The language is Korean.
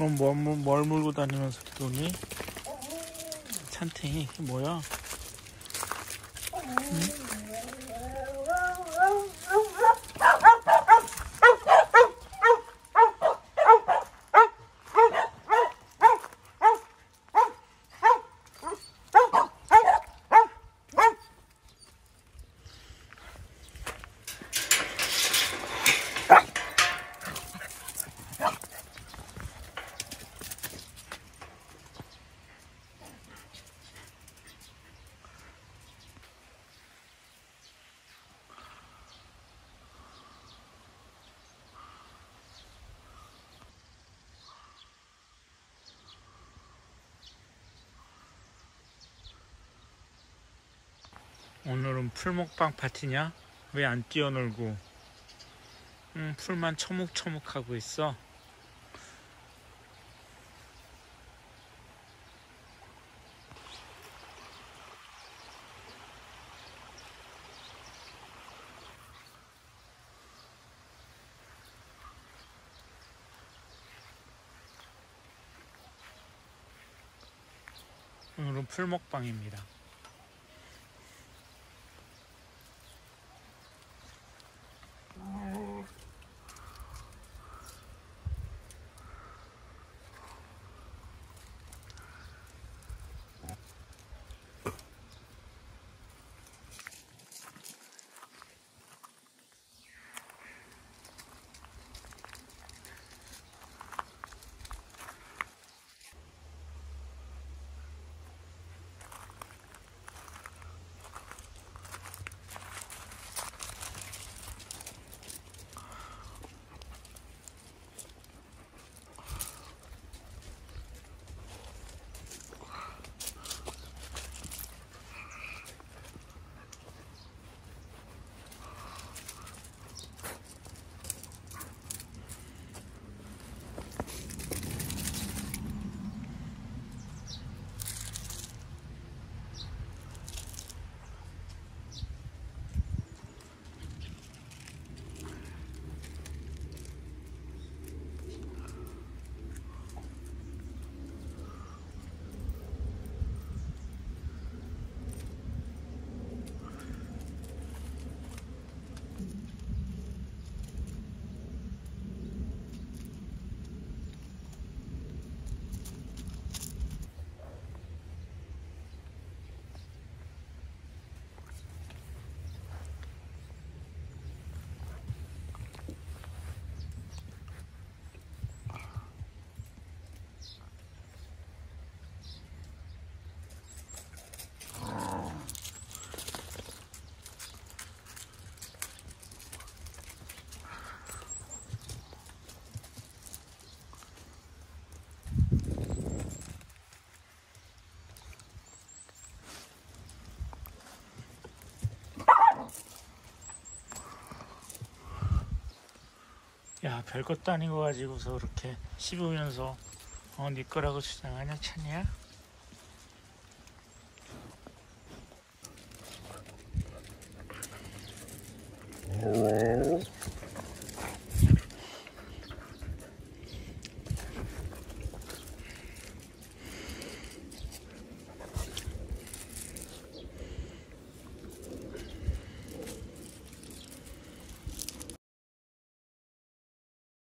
그럼 뭐, 뭐, 뭘 물고 다니면서 노니? 찬탱이 뭐야? 오늘은 풀먹방 파티냐? 왜 안 뛰어놀고? 응, 풀만 처묵처묵하고 있어. 오늘은 풀먹방입니다. 야 별것도 아닌 거 가지고서 그렇게 씹으면서 어 네 거라고 주장하냐 찬이